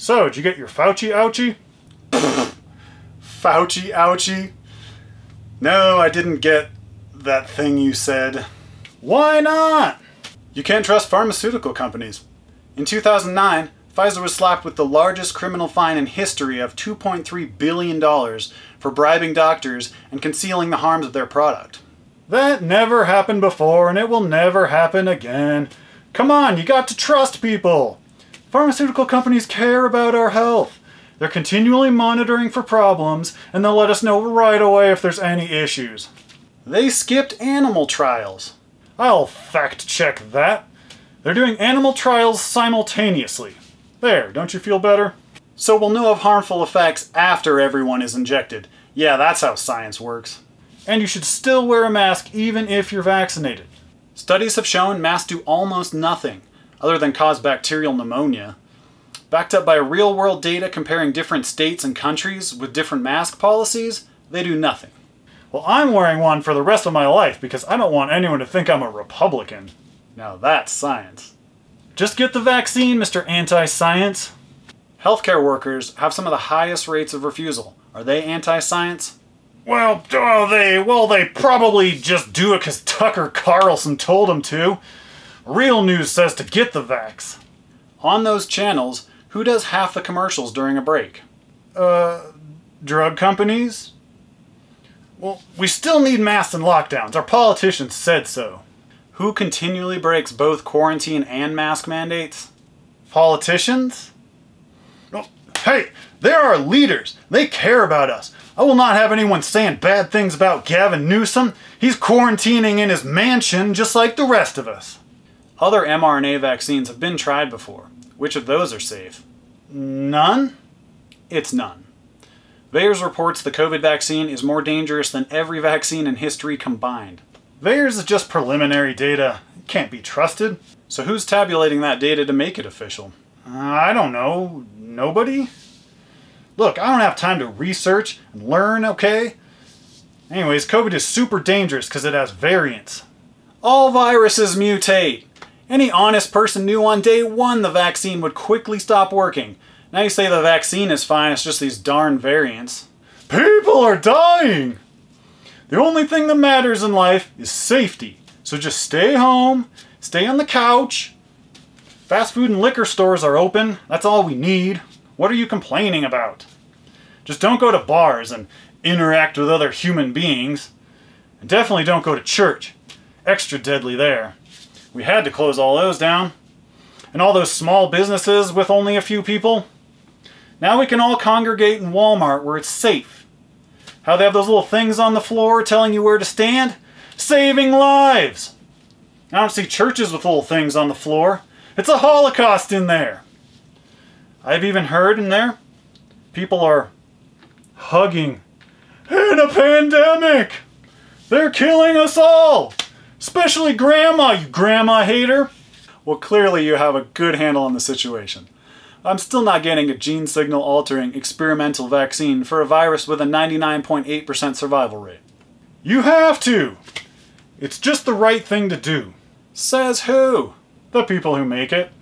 So, did you get your Fauci ouchie? Fauci ouchie? No, I didn't get that thing you said. Why not? You can't trust pharmaceutical companies. In 2009, Pfizer was slapped with the largest criminal fine in history of $2.3 billion for bribing doctors and concealing the harms of their product. That never happened before and it will never happen again. Come on, you got to trust people. Pharmaceutical companies care about our health. They're continually monitoring for problems and they'll let us know right away if there's any issues. They skipped animal trials. I'll fact check that. They're doing animal trials simultaneously. There, don't you feel better? So we'll know of harmful effects after everyone is injected. Yeah, that's how science works. And you should still wear a mask even if you're vaccinated. Studies have shown masks do almost nothing, other than cause bacterial pneumonia. Backed up by real world data comparing different states and countries with different mask policies, they do nothing. Well, I'm wearing one for the rest of my life because I don't want anyone to think I'm a Republican. Now that's science. Just get the vaccine, Mr. Anti-Science. Healthcare workers have some of the highest rates of refusal. Are they anti-science? Well, oh, they well they probably just do it because Tucker Carlson told them to. Real news says to get the vax. On those channels, who does half the commercials during a break? Uh, drug companies? Well, we still need masks and lockdowns. Our politicians said so. Who continually breaks both quarantine and mask mandates? Politicians? Well, hey, they're our leaders. They care about us. I will not have anyone saying bad things about Gavin Newsom. He's quarantining in his mansion just like the rest of us. Other mRNA vaccines have been tried before. Which of those are safe? None? It's none. VAERS reports the COVID vaccine is more dangerous than every vaccine in history combined. VAERS is just preliminary data. It can't be trusted. So who's tabulating that data to make it official? Uh, I don't know. Nobody? Look, I don't have time to research and learn, okay? Anyways, COVID is super dangerous because it has variants. All viruses mutate. Any honest person knew on day one the vaccine would quickly stop working. Now you say the vaccine is fine, it's just these darn variants. People are dying! The only thing that matters in life is safety. So just stay home, stay on the couch. Fast food and liquor stores are open. That's all we need. What are you complaining about? Just don't go to bars and interact with other human beings. And definitely don't go to church. Extra deadly there. We had to close all those down. And all those small businesses with only a few people. Now we can all congregate in Walmart where it's safe. How they have those little things on the floor telling you where to stand? Saving lives! I don't see churches with little things on the floor. It's a holocaust in there. I've even heard in there people are hugging in a pandemic. They're killing us all. Especially grandma, you grandma hater. Well, clearly you have a good handle on the situation. I'm still not getting a gene signal altering experimental vaccine for a virus with a 99.8% survival rate. You have to. It's just the right thing to do. Says who? The people who make it.